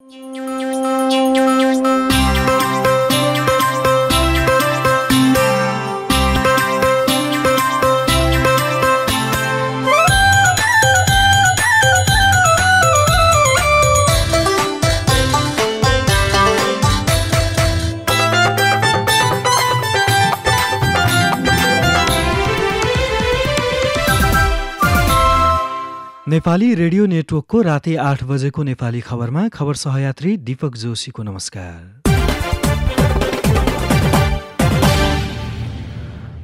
Yeah. Nepali radio नेटवर्कको राति आठ बजेको नेपाली खबरमा खबर सहयात्री दीपक जोशीको नमस्कार।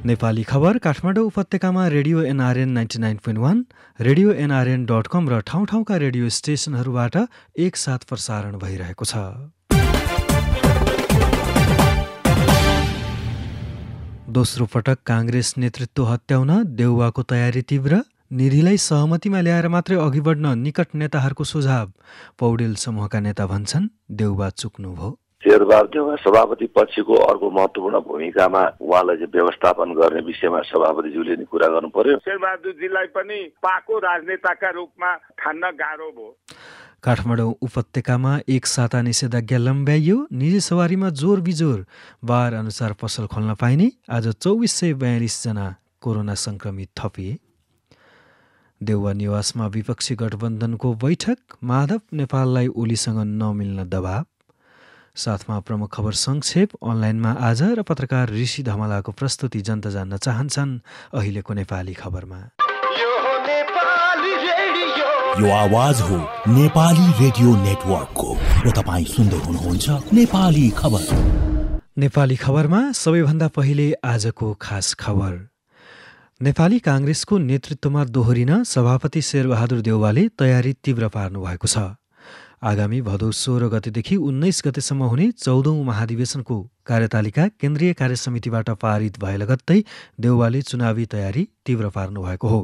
नेपाली खबर काठमाडौँ उपत्यकामा radio NRN ninety nine point one radio NRN dot com र ठाउँ ठाउँका रेडियो स्टेसनहरूबाट एकसाथ प्रसारण भइरहेको छ। दोस्रो पटक काङ्ग्रेस नेतृत्व हत्याउन देउवाको तयारी तीव्र निधिलाई सहमतिमा ल्याएर मात्रै अघि बढ्न निकट नेताहरूको सुझाव पौडेल समूहका नेता भन्छन् देउबा चुक्नुभयो शेरबहादुर देउवा सभापति पक्षको अर्को महत्वपूर्ण भूमिकामा उहाँलाई चाहिँ व्यवस्थापन गर्ने विषयमा सभापतिज्यूले नि कुरा गर्नु पर्यो शेरबहादुरजीलाई पनि पाको राजनेताका रूपमा ठान्न गाह्रो भयो। काठमाडौँ उपत्यकामा एक साता निषेधाज्ञा लम्ब्याइयो। निजी सवारीमा जोर बिजोर बार अनुसार पसल खोल्न पाइने। आज चौबिस सय बयालिसजना कोरोना सङ्क्रमित थपिए। देउवा निवासमा विपक्षी गठबन्धनको बैठक माधव नेपाललाई ओलीसँग नमिल्न दबाव। साथमा प्रमुख खबर संक्षेप अनलाइनमा आज र पत्रकार ऋषि धमलाको प्रस्तुति जनता जान्न चाहन्छन् अहिलेको नेपाली खबरमा। यो आवाज हो नेपाली रेडियो नेटवर्कको। र तपाईँ सुन्दै हुनुहुन्छ नेपाली खबर। नेपाली खबरमा सबैभन्दा पहिले आजको खास खबर। नेपाली काङ्ग्रेसको नेतृत्वमा दोहोरिन सभापति शेरबहादुर देउवाले तयारी तीव्र पार्नु भएको छ। आगामी भदौ सोह्र गतेदेखि उन्नाइस गतेसम्म हुने चौधौँ महाधिवेशनको कार्यतालिका केन्द्रीय कार्यसमितिबाट पारित भए लगत्तै देउवाले चुनावी तयारी तीव्र पार्नु भएको हो।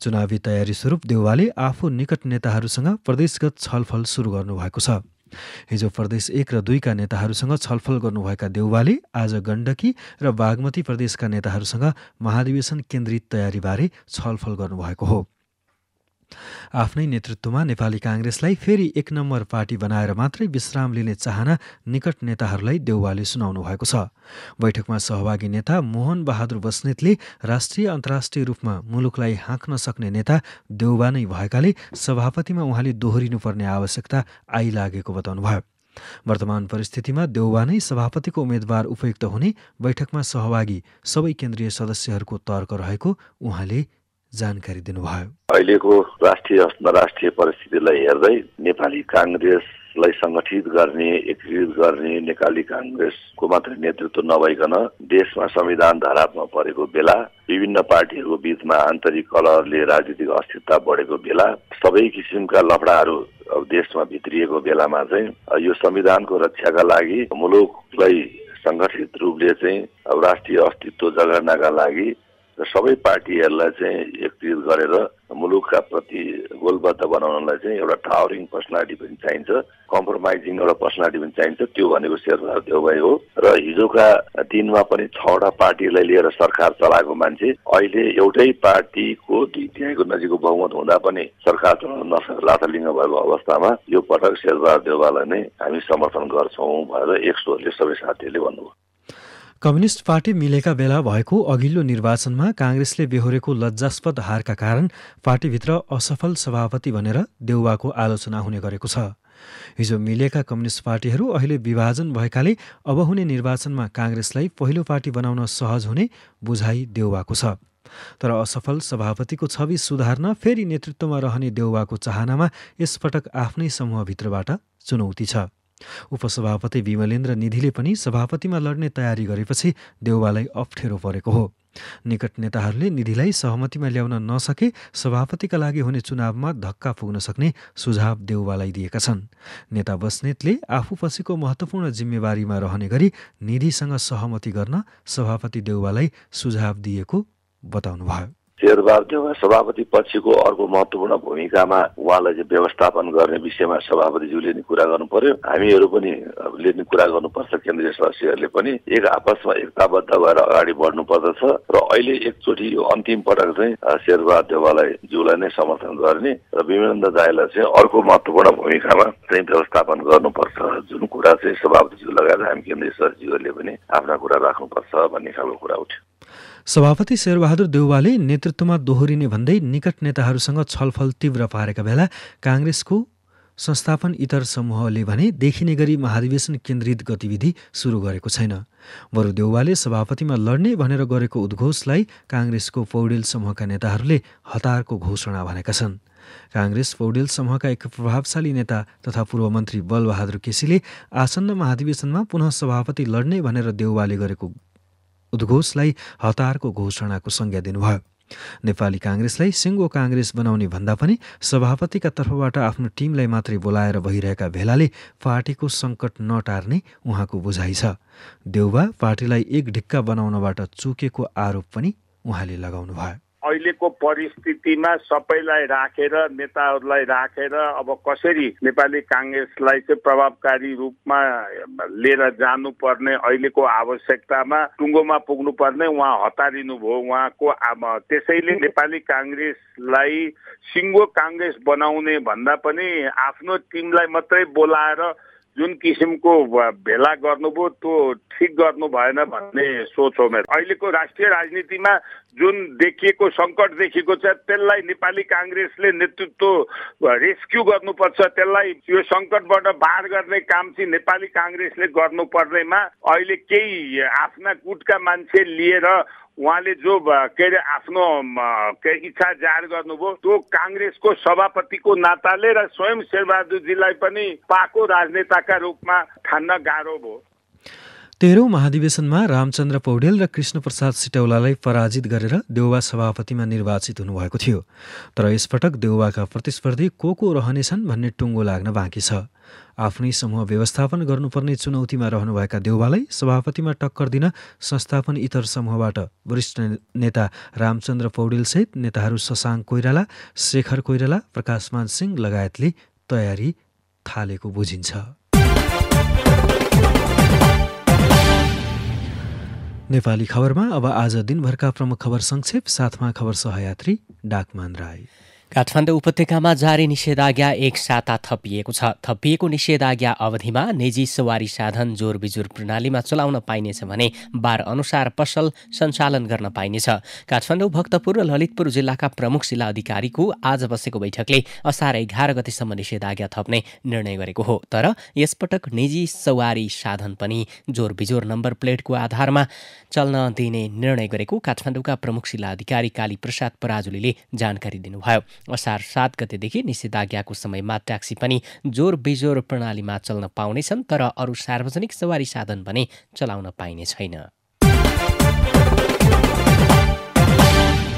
चुनावी तयारी स्वरूप देउवाले आफू निकट नेताहरूसँग प्रदेशगत छलफल सुरु गर्नुभएको छ। हिजो प्रदेश एक र दुईका नेताहरूसँग छलफल गर्नुभएका देउवाले आज गण्डकी र बागमती प्रदेशका नेताहरूसँग महाधिवेशन केन्द्रित तयारीबारे छलफल गर्नुभएको हो। आफ्नै नेतृत्वमा नेपाली काङ्ग्रेसलाई फेरि एक नम्बर पार्टी बनाएर मात्रै विश्राम लिने चाहना निकट नेताहरूलाई देउवाले सुनाउनु भएको छ। बैठकमा सहभागी नेता मोहन बहादुर बस्नेतले राष्ट्रिय अन्तर्राष्ट्रिय रूपमा मुलुकलाई हाँक्न सक्ने नेता देउबा नै भएकाले सभापतिमा उहाँले दोहोरिनुपर्ने आवश्यकता आइलागेको बताउनुभयो। वर्तमान परिस्थितिमा देउबा नै सभापतिको उम्मेद्वार उपयुक्त हुने बैठकमा सहभागी सबै केन्द्रीय सदस्यहरूको तर्क रहेको उहाँले जानकारी दिनुभयो। अहिलेको राष्ट्रिय अन्तर्राष्ट्रिय परिस्थितिलाई हेर्दै नेपाली काङ्ग्रेसलाई सङ्गठित गर्ने एकीकृत गर्ने नेपाली काङ्ग्रेसको मात्रै नेतृत्व नभइकन देशमा संविधान धारात्मा परेको बेला विभिन्न पार्टीहरूको बिचमा आन्तरिक कलहरले राजनीतिक अस्थिरता बढेको बेला सबै किसिमका लफडाहरू देशमा भित्रिएको बेलामा चाहिँ यो संविधानको रक्षाका लागि मुलुकलाई सङ्गठित रूपले चाहिँ अब राष्ट्रिय अस्तित्व जगाउनका लागि र सबै पार्टीहरूलाई चाहिँ एकत्रित गरेर मुलुकका प्रति गोलबद्ध बनाउनलाई चाहिँ एउटा टावरिङ पर्सनालिटी पनि चाहिन्छ कम्प्रोमाइजिङ एउटा पर्सनालिटी पनि चाहिन्छ। त्यो भनेको शेरबहादुर देउबाई हो। र हिजोका दिनमा पनि छवटा पार्टीलाई लिएर सरकार चलाएको मान्छे अहिले एउटै पार्टीको दुई तिहाईको नजिकको बहुमत हुँदा पनि सरकार चलाउन नसकेर लाथालिङ्ग भएको अवस्थामा यो पटक शेरबहादुर देउबालाई नै हामी समर्थन गर्छौँ भनेर एक्सोहरूले सबै साथीहरूले भन्नुभयो। कम्युनिस्ट पार्टी मिलेका बेला भएको अघिल्लो निर्वाचनमा काङ्ग्रेसले बेहोरेको लज्जास्पद हारका कारण पार्टीभित्र असफल सभापति भनेर देउवाको आलोचना हुने गरेको छ। हिजो मिलेका कम्युनिस्ट पार्टीहरू अहिले विभाजन भएकाले अब हुने निर्वाचनमा काङ्ग्रेसलाई पहिलो पार्टी बनाउन सहज हुने बुझाइ देउवाको छ। तर असफल सभापतिको छवि सुधार्न फेरि नेतृत्वमा रहने देउवाको चाहनामा यसपटक आफ्नै समूहभित्रबाट चुनौती छ। उपसभापति विमलेन्द्र निधिले पनि सभापतिमा लड्ने तयारी गरेपछि देउवालाई अप्ठ्यारो परेको हो। निकट नेताहरूले निधिलाई सहमतिमा ल्याउन नसके सभापतिका लागि हुने चुनावमा धक्का पुग्न सक्ने सुझाव देउवालाई दिएका छन्। नेता बस्नेतले आफूपछिको महत्त्वपूर्ण जिम्मेवारीमा रहने गरी निधिसँग सहमति गर्न सभापति देउवालाई सुझाव दिएको बताउनुभयो। शेरबहादुर सभापति पक्षको अर्को महत्वपूर्ण भूमिकामा उहाँलाई चाहिँ व्यवस्थापन गर्ने विषयमा सभापतिज्यूले नि कुरा गर्नु पर्यो हामीहरू पनि ले नि कुरा गर्नुपर्छ केन्द्रीय सदस्यहरूले पनि। एक आपसमा एकताबद्ध भएर अगाडि बढ्नु पर्दछ र अहिले एकचोटि यो अन्तिम पटक चाहिँ शेरबहादुर देउवालाई ज्यूलाई नै समर्थन गर्ने र विवेकानन्द दाईलाई चाहिँ अर्को महत्वपूर्ण भूमिकामा चाहिँ व्यवस्थापन गर्नुपर्छ। जुन कुरा चाहिँ सभापतिज्यू लगायत हामी केन्द्रीय सदस्यहरूले पनि आफ्ना कुरा राख्नुपर्छ भन्ने खालको कुरा उठ्यो। सभापति शेरबहादुर देउवाले नेतृत्वमा दोहोरिने भन्दै निकट नेताहरूसँग छलफल तीव्र पारेका बेला काङ्ग्रेसको संस्थापन इतर समूहले भने देखिने गरी महाधिवेशन केन्द्रित गतिविधि सुरु गरेको छैन। बरु देउवाले सभापतिमा लड्ने भनेर गरेको उद्घोषलाई काङ्ग्रेसको पौडेल समूहका नेताहरूले हतारको घोषणा भनेका छन्। काङ्ग्रेस पौडेल समूहका एक प्रभावशाली नेता तथा पूर्व मन्त्री बलबहादुर केसीले आसन्न महाधिवेशनमा पुनः सभापति लड्ने भनेर देउवाले गरेको उद्घोषलाई हतारको घोषणाको संज्ञा दिनुभयो। नेपाली काङ्ग्रेसलाई सिङ्गो काङ्ग्रेस बनाउने भन्दा पनि सभापतिका तर्फबाट आफ्नो टिमलाई मात्रै बोलाएर भइरहेका भेलाले पार्टीको सङ्कट नटार्ने उहाँको बुझाइ छ। देउबा पार्टीलाई एक ढिक्का बनाउनबाट चुकेको आरोप पनि उहाँले लगाउनुभयो। अहिलेको परिस्थितिमा सबैलाई राखेर नेताहरूलाई राखेर अब कसरी नेपाली काङ्ग्रेसलाई चाहिँ प्रभावकारी रूपमा लिएर जानुपर्ने अहिलेको आवश्यकतामा टुङ्गोमा पुग्नुपर्ने उहाँ हतारिनु भयो उहाँको त्यसैले नेपाली काङ्ग्रेसलाई सिङ्गो काङ्ग्रेस बनाउने भन्दा पनि आफ्नो टिमलाई मात्रै बोलाएर जुन किसिमको भेला गर्नुभयो त्यो ठिक गर्नु भएन भन्ने सोच हो मेरो। अहिलेको राष्ट्रिय राजनीतिमा जुन देखिएको सङ्कट देखिएको छ त्यसलाई नेपाली काङ्ग्रेसले नेतृत्व रेस्क्यु गर्नुपर्छ। त्यसलाई यो सङ्कटबाट बाहिर गर्ने काम चाहिँ नेपाली काङ्ग्रेसले गर्नुपर्नेमा अहिले केही आफ्ना गुटका मान्छे लिएर उहाँले जो के अरे आफ्नो इच्छा जाहेर गर्नुभयो त्यो काङ्ग्रेसको सभापतिको नाताले र स्वयं शेरबहादुरजीलाई पनि पाको राजनेताका रूपमा ठान्न गाह्रो भयो। तेह्रौँ महाधिवेशनमा रामचन्द्र पौडेल र कृष्णप्रसाद सिटौलालाई पराजित गरेर देउवा सभापतिमा निर्वाचित हुनुभएको थियो। तर यसपटक देउवाका प्रतिस्पर्धी को को रहनेछन् भन्ने टुङ्गो लाग्न बाँकी छ। आफ्नै समूह व्यवस्थापन गर्नुपर्ने चुनौतीमा रहनुभएका देउवालाई सभापतिमा टक्कर दिन संस्थापन इतर समूहबाट वरिष्ठ नेता रामचन्द्र पौडेलसहित नेताहरू शशाङ्क कोइराला शेखर कोइराला प्रकाशमान सिंह लगायतले तयारी थालेको बुझिन्छ। नेपाली खबरमा अब आज दिनभरका प्रमुख खबर संक्षेप साथमा खबर सहयात्री डाकमान राई। काठमाडौँ उपत्यकामा जारी निषेधाज्ञा एक साता थपिएको छ। थपिएको निषेधाज्ञा अवधिमा निजी सवारी साधन जोर बिजोर प्रणालीमा चलाउन पाइनेछ भने बार अनुसार पसल सञ्चालन गर्न पाइनेछ। काठमाडौँ भक्तपुर र ललितपुर जिल्लाका प्रमुख जिल्ला अधिकारीको आज बसेको बैठकले असार एघार गतिसम्म निषेधाज्ञा थप्ने निर्णय गरेको हो। तर यसपटक निजी सवारी साधन पनि जोर बिजोर नम्बर प्लेटको आधारमा चल्न दिने निर्णय गरेको काठमाडौँका प्रमुख जिल्ला अधिकारी काली प्रसाद पराजुलीले जानकारी दिनुभयो। असार सात गतेदेखि निषेधाज्ञाको समयमा ट्याक्सी पनि जोर बेजोर प्रणालीमा चल्न पाउनेछन् तर अरू सार्वजनिक सवारी साधन भने चलाउन पाइने छैन।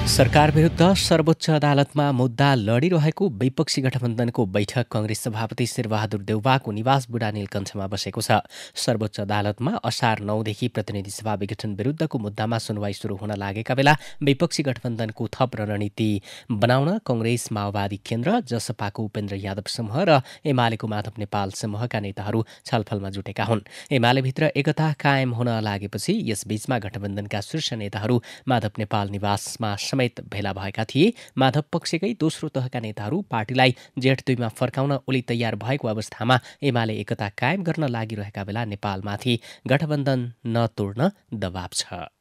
सरकार विरुद्ध सर्वोच्च अदालतमा मुद्दा लडिरहेको विपक्षी गठबन्धनको बैठक कङ्ग्रेस सभापति शेरबहादुर देउवाको निवास बुढा नीलकण्ठमा बसेको छ। सर्वोच्च अदालतमा असार नौदेखि प्रतिनिधि सभा विघटन विरुद्धको मुद्दामा सुनवाई सुरु हुन लागेका बेला विपक्षी गठबन्धनको थप रणनीति बनाउन कङ्ग्रेस माओवादी केन्द्र जसपाको उपेन्द्र यादव समूह र एमालेको माधव नेपाल समूहका नेताहरू छलफलमा जुटेका हुन्। एमालेभित्र एकता कायम हुन लागेपछि यसबीचमा गठबन्धनका शीर्ष नेताहरू माधव नेपाल निवासमा समेत भेला भएका थिए। माधव पक्षकै दोस्रो तहका नेताहरू पार्टीलाई जेठ दुईमा फर्काउन उली तयार भएको अवस्थामा एमाले एकता कायम गर्न लागिरहेका बेला नेपालमाथि गठबन्धन नतोड्न दबाव छ।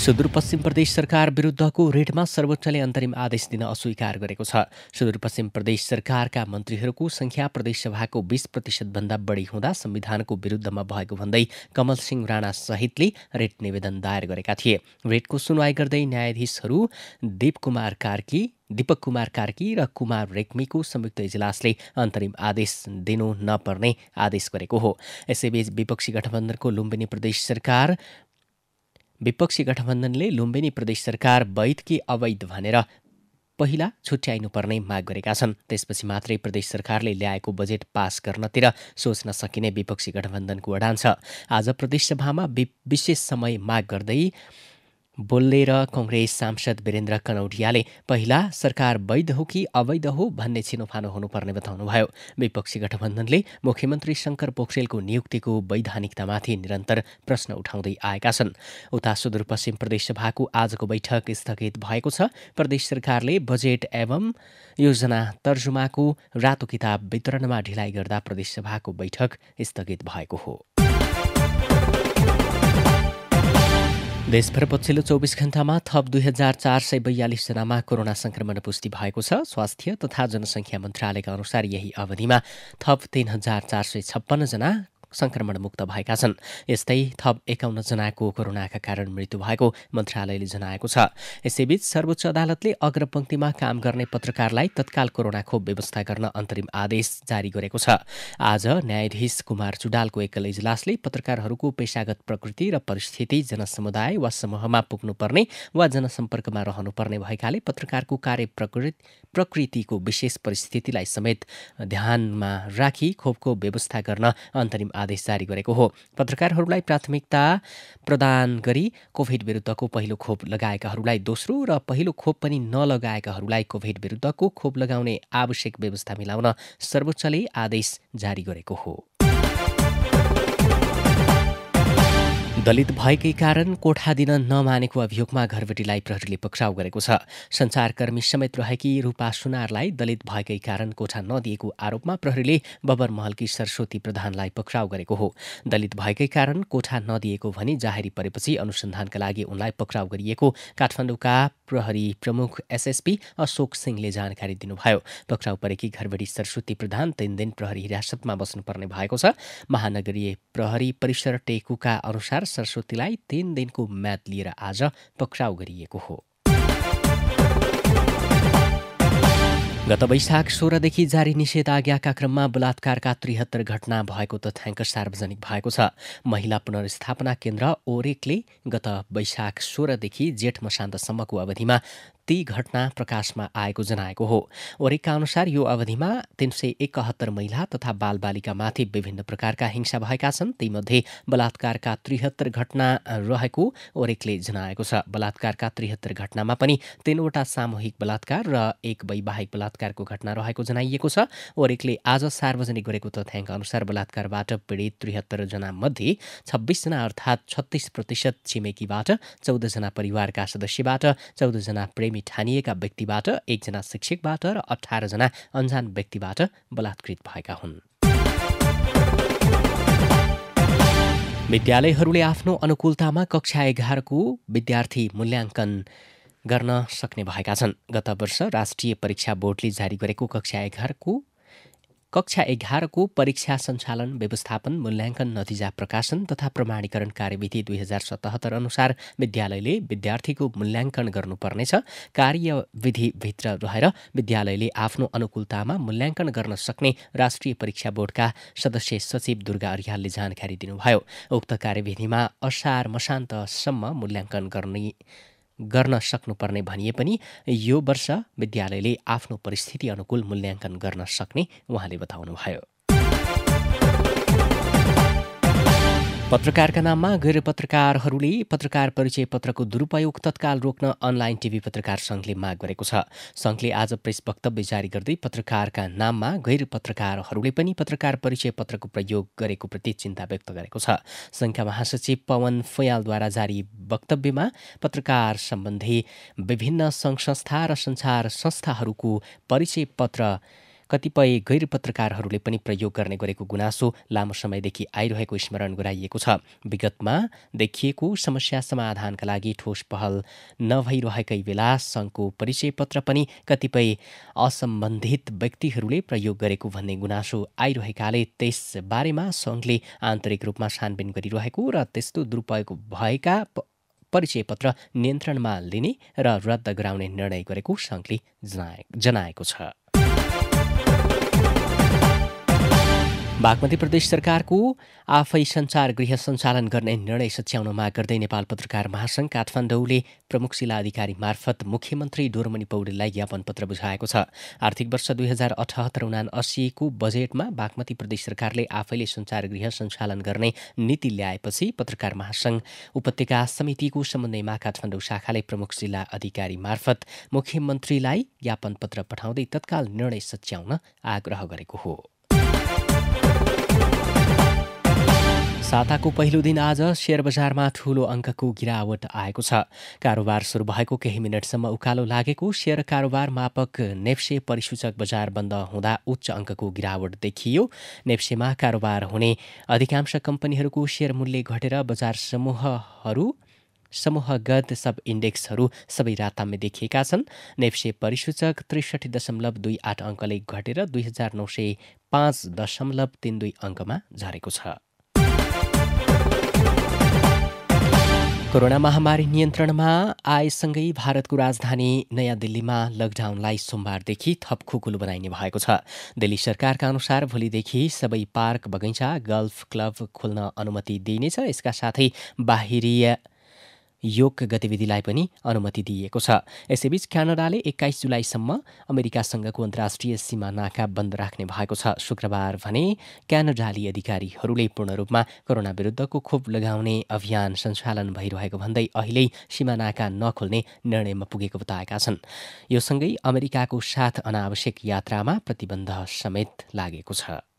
सुदूरपश्चिम प्रदेश सरकार विरुद्धको रेटमा सर्वोच्चले अन्तरिम आदेश दिन अस्वीकार गरेको छ। सुदूरपश्चिम प्रदेश सरकारका मन्त्रीहरूको संख्या प्रदेशसभाको बीस प्रतिशतभन्दा बढी हुँदा संविधानको विरुद्धमा भएको भन्दै कमल सिंह राणा सहितले रेट निवेदन दायर गरेका थिए। रेटको सुनवाई गर्दै न्यायाधीशहरू दीप कुमार कार्की दीपक कुमार कार्की र कुमार रेग्मीको संयुक्त इजलासले अन्तरिम आदेश दिनु नपर्ने आदेश गरेको हो। यसैबीच विपक्षी गठबन्धनको लुम्बिनी प्रदेश सरकार विपक्षी गठबन्धनले लुम्बिनी प्रदेश सरकार वैध कि अवैध भनेर पहिला छुट्याइनुपर्ने माग गरेका छन्। त्यसपछि मात्रै प्रदेश सरकारले ल्याएको बजेट पास गर्नतिर सोच्न सकिने विपक्षी गठबन्धनको अडान छ। आज प्रदेशसभामा विशेष समय माग गर्दै बोलेर कङ्ग्रेस सांसद वीरेन्द्र कनौडियाले पहिला सरकार वैध हो कि अवैध हो भन्ने छिनोफानो हुनुपर्ने बताउनुभयो। विपक्षी गठबन्धनले मुख्यमन्त्री शङ्कर पोखरेलको नियुक्तिको वैधानिकतामाथि निरन्तर प्रश्न उठाउँदै आएका छन्। उता सुदूरपश्चिम प्रदेशसभाको आजको बैठक स्थगित भएको छ। प्रदेश सरकारले बजेट एवं योजना तर्जुमाको रातो किताब वितरणमा ढिलाइ गर्दा प्रदेशसभाको बैठक स्थगित भएको हो। देशभर पछिल्लो चौबिस घण्टामा थप दुई हजार चार सय बयालिसजनामा कोरोना संक्रमण पुष्टि भएको छ। स्वास्थ्य तथा जनसङ्ख्या मन्त्रालयका अनुसार यही अवधिमा थप तीन हजार चार सय छप्पन्नजना संक्रमणमुक्त भएका छन्। यस्तै थप एकाउन्न जनाको कोरोनाका कारण मृत्यु भएको मन्त्रालयले जनाएको छ। यसैबीच सर्वोच्च अदालतले अग्रपङ्क्तिमा काम गर्ने पत्रकारलाई तत्काल कोरोना खोप व्यवस्था गर्न अन्तरिम आदेश जारी गरेको छ। आज न्यायाधीश कुमार चुडालको एकल इजलासले पत्रकारहरूको पेसागत प्रकृति र परिस्थिति जनसमुदाय वा समूहमा पुग्नुपर्ने वा जनसम्पर्कमा रहनुपर्ने भएकाले पत्रकारको कार्य प्रकृतिको विशेष परिस्थितिलाई समेत ध्यानमा राखी खोपको व्यवस्था गर्न अन्तरिम आदेश जारी गरेको हो। पत्रकारहरूलाई प्राथमिकता प्रदान गरी कोभिड विरुद्धको पहिलो खोप लगाएकाहरूलाई दोस्रो र पहिलो खोप पनि नलगाएकाहरूलाई कोभिड विरुद्धको खोप लगाउने आवश्यक व्यवस्था मिलाउन सर्वोच्चले आदेश जारी गरेको हो। दलित भएकै कारण कोठा दिन नमानेको अभियोगमा घरबेटीलाई प्रहरीले पक्राउ गरेको छ। सञ्चारकर्मी समेत रहेकी रूपा सुनारलाई दलित भएकै कारण कोठा नदिएको आरोपमा प्रहरीले बबर महलकी सरस्वती प्रधानलाई पक्राउ गरेको हो। दलित भएकै कारण कोठा नदिएको भनी जाहेरी परेपछि अनुसन्धानका लागि उनलाई पक्राउ गरिएको काठमाडौँका प्रहरी प्रमुख एसएसपी अशोक सिंहले जानकारी दिनुभयो। पक्राउ परेकी घरबेटी सरस्वती प्रधान तीन दिन प्रहरी हिरासतमा बस्नुपर्ने भएको छ। महानगरीय प्रहरी परिसर टेकुका अनुसार सरस्वतीलाई तीन दिनको म्याद लिएर आज पक्राउ गरिएको हो। गत वैशाख सोह्रदेखि जारी निषेधाज्ञाका क्रममा बलात्कारका त्रिहत्तर घटना भएको तथ्याङ्क सार्वजनिक भएको छ। महिला पुनर्स्थापना केन्द्र ओरेकले गत वैशाख सोह्रदेखि जेठ मसान्तसम्मको अवधिमा ती घटना प्रकाशमा आएको जनाएको हो। ओरेकका अनुसार यो अवधिमा तीन सय एकहत्तर महिला तथा बालबालिकामाथि विभिन्न प्रकारका हिंसा भएका छन्। तीमध्ये बलात्कारका त्रिहत्तर घटना रहेको ओरेकले जनाएको छ। बलात्कारका त्रिहत्तर घटनामा पनि तीनवटा सामूहिक बलात्कार र एक वैवाहिक बलात्कारको घटना रहेको जनाइएको छ। ओरेकले आज सार्वजनिक गरेको तथ्याङ्क अनुसार बलात्कारबाट पीडित त्रिहत्तर जना मध्ये छब्बिसजना अर्थात् छत्तिस प्रतिशत छिमेकीबाट चौधजना परिवारका सदस्यबाट चौधजना प्रेमी ठानिएका व्यक्तिबाट एकजना शिक्षकबाट र अठारजना अन्जान व्यक्तिबाट बलात्कृत भएका हुन्। विद्यालयहरूले आफ्नो अनुकूलतामा कक्षा एघारको विद्यार्थी मूल्याङ्कन गर्न सक्ने भएका छन्। गत वर्ष राष्ट्रिय परीक्षा बोर्डले जारी गरेको कक्षा एघारको कक्षा एघारको परीक्षा सञ्चालन व्यवस्थापन मूल्याङ्कन नतिजा प्रकाशन तथा प्रमाणीकरण कार्यविधि दुई हजार सतहत्तर अनुसार विद्यालयले विद्यार्थीको मूल्याङ्कन गर्नुपर्नेछ। कार्यविधिभित्र रहेर विद्यालयले आफ्नो अनुकूलतामा मूल्याङ्कन गर्न सक्ने राष्ट्रिय परीक्षा बोर्डका सदस्य सचिव दुर्गा अर्यालले जानकारी दिनुभयो। उक्त कार्यविधिमा असार मसान्तसम्म मूल्याङ्कन गर्ने गर्न सक्नुपर्ने भनिए पनि यो वर्ष विद्यालयले आफ्नो परिस्थिति अनुकूल मूल्याङ्कन गर्न सक्ने उहाँले बताउनुभयो। पत्रकारका नाममा गैर पत्रकारहरूले पत्रकार परिचय पत्रको दुरुपयोग तत्काल रोक्न अनलाइन टिभी पत्रकार सङ्घले माग गरेको छ। सङ्घले आज प्रेस वक्तव्य जारी गर्दै पत्रकारका नाममा गैर पत्रकारहरूले पनि पत्रकार परिचय पत्रको प्रयोग गरेको प्रति चिन्ता व्यक्त गरेको छ। सङ्घका महासचिव पवन फयालद्वारा जारी वक्तव्यमा पत्रकार सम्बन्धी विभिन्न सङ्घ संस्था र सञ्चार संस्थाहरूको परिचय पत्र कतिपय गैर पत्रकारहरूले पनि प्रयोग गर्ने गरेको गुनासो लामो समयदेखि आइरहेको स्मरण गराइएको छ। विगतमा देखिएको समस्या समाधानका लागि ठोस पहल नभइरहेकै बेला सङ्घको परिचय पत्र पनि कतिपय असम्बन्धित व्यक्तिहरूले प्रयोग गरेको भन्ने गुनासो आइरहेकाले त्यसबारेमा सङ्घले आन्तरिक रूपमा छानबिन गरिरहेको र त्यस्तो दुरुपयोग भएका परिचय पत्र नियन्त्रणमा लिने र रद्द गराउने निर्णय गरेको सङ्घले जनाएको छ। बागमती प्रदेश सरकारको आफै सञ्चार गृह सञ्चालन गर्ने निर्णय सच्याउन माग गर्दै नेपाल पत्रकार महासङ्घ काठमाडौँले प्रमुख जिल्ला अधिकारी मार्फत मुख्यमन्त्री डोरमणि पौडेललाई ज्ञापन पत्र बुझाएको छ। आर्थिक वर्ष दुई हजार अठहत्तर उना अस्सीको बजेटमा बागमती प्रदेश सरकारले आफैले सञ्चार गृह सञ्चालन गर्ने नीति ल्याएपछि पत्रकार महासङ्घ उपत्यका समितिको समन्वयमा काठमाडौँ शाखाले प्रमुख जिल्ला अधिकारी मार्फत मुख्यमन्त्रीलाई ज्ञापन पत्र पठाउँदै तत्काल निर्णय सच्याउन आग्रह गरेको हो। साताको पहिलो दिन आज सेयर बजारमा ठूलो अङ्कको गिरावट आएको छ। कारोबार सुरु भएको केही मिनटसम्म उकालो लागेको सेयर कारोबार मापक नेप्से परिसूचक बजार बन्द हुँदा उच्च अङ्कको गिरावट देखियो। नेप्सेमा कारोबार हुने अधिकांश कम्पनीहरूको सेयर मूल्य घटेर बजार समूहहरू समूहगत सब इन्डेक्सहरू सबै रातामे देखिएका छन्। नेप्से परिसूचक त्रिसठी दशमलव दुई आठ अङ्कले घटेर दुई हजार नौ सय पाँच दशमलव तिन दुई अङ्कमा झरेको छ। कोरोना महामारी नियन्त्रणमा आएसँगै भारतको राजधानी नयाँ दिल्लीमा लकडाउनलाई सोमबारदेखि थप खुकुलो बनाइने भएको छ। दिल्ली सरकारका अनुसार भोलिदेखि सबै पार्क बगैँचा गल्फ क्लब खोल्न अनुमति दिइनेछ। यसका साथै बाहिरी योग गतिविधिलाई पनि अनुमति दिइएको छ। यसैबीच क्यानाडाले एक्काइस जुलाईसम्म अमेरिकासँगको अन्तर्राष्ट्रिय सीमा नाका बन्द राख्ने भएको छ। शुक्रबार भने क्यानाडाली अधिकारीहरूले पूर्ण रूपमा कोरोना विरुद्धको खोप लगाउने अभियान सञ्चालन भइरहेको भन्दै अहिले सीमा नाका नखोल्ने निर्णयमा पुगेको बताएका छन्। यो सँगै अमेरिकाको साथ अनावश्यक यात्रामा प्रतिबन्ध समेत लागेको छ।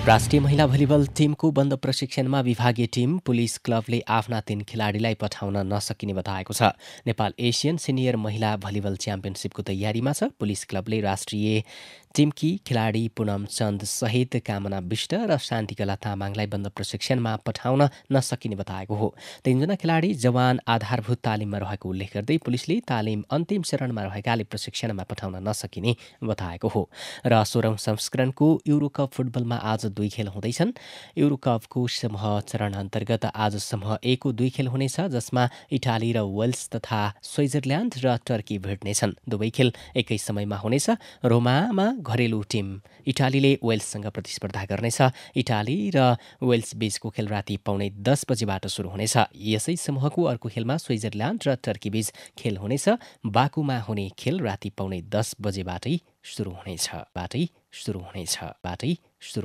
राष्ट्रिय महिला भलिबल टिमको बन्द प्रशिक्षणमा विभागीय टिम पुलिस क्लबले आफ्ना तीन खेलाडीलाई पठाउन नसकिने बताएको छ। नेपाल एसियन सिनियर महिला भलिबल च्याम्पियनसिपको तयारीमा छ। पुलिस क्लबले राष्ट्रिय टिमकी खेलाडी पुनम चन्द सहित कामना विष्ट र शान्तिकला तामाङलाई बन्द प्रशिक्षणमा पठाउन नसकिने बताएको हो। तीनजना खेलाडी जवान आधारभूत तालिममा रहेको उल्लेख गर्दै पुलिसले तालिम अन्तिम चरणमा रहेकाले प्रशिक्षणमा पठाउन नसकिने बताएको हो। र सोह्रौँ संस्करणको युरोकप फुटबलमा आज दुई खेल हुँदैछन्। युरोकपको समूह चरण अन्तर्गत आज समूह एको दुई खेल हुनेछ जसमा इटाली र वेल्स तथा स्विजरल्यान्ड र टर्की भेट्नेछन्। दुवै खेल एकै समयमा हुनेछ। रोमामा घरेलु टिम इटालीले वेल्ससँग प्रतिस्पर्धा गर्नेछ। इटाली र वेल्स बीचको खेल राति पाउने दस बजेबाट सुरु हुनेछ। यसै समूहको अर्को खेलमा स्विजरल्यान्ड र टर्की बीच खेल हुनेछ। बाकुमा हुने खेल राति पाउने दस बजेबाटै सुरु हुनेछ। बाटै सुरु हुनेछ। बाटै सुरु